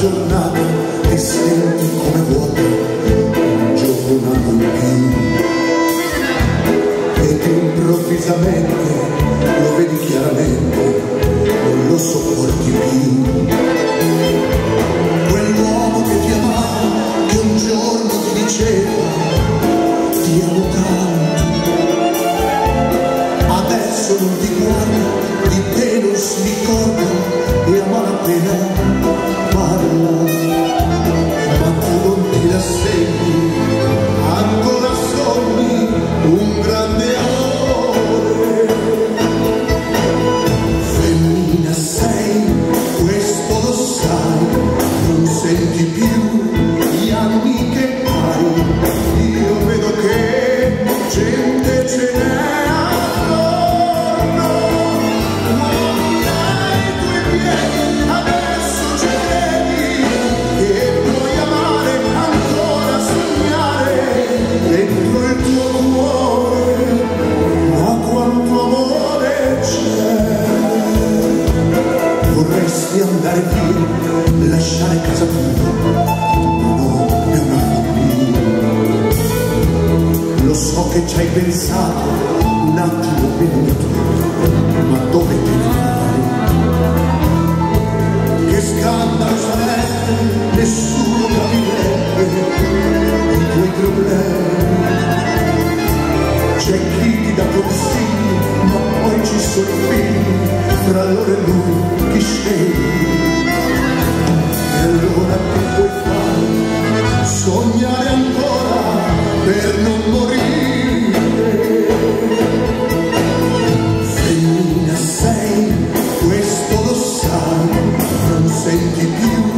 giornata ti senti come vuota un giorno in più. Ed improvvisamente lo vedi chiaramente non lo sopporti più. Quell'uomo che ti amava che un giorno ti diceva ti amo tanto. Adesso non ti guarda di te non si ricorda e a malapena vorresti andare via, lasciare casa tua, no, è una follia. Lo so che ci hai pensato un attimo minuto, ma dove te ne vai? Che scandalo sarebbe, nessuno capirebbe i tuoi problemi. C'è chi ti dà consigli, ma poi ci sono figli, fra loro e lui chi scegli e allora che puoi fare? Sognare ancora per non morire. Femmina sei questo lo sai non senti più